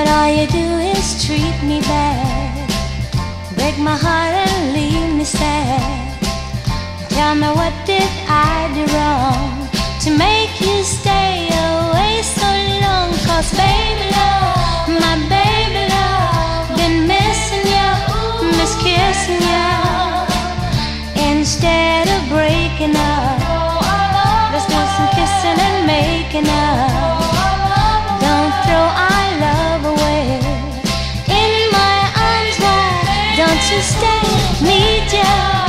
But all you do is treat me bad. Break my heart and leave me sad. Tell me what did I do wrong To make you stay away so long? Cause baby love, my baby love Been missing you, miss kissing you Instead of breaking up Let's do some kissing and making up. You stay? Need ya.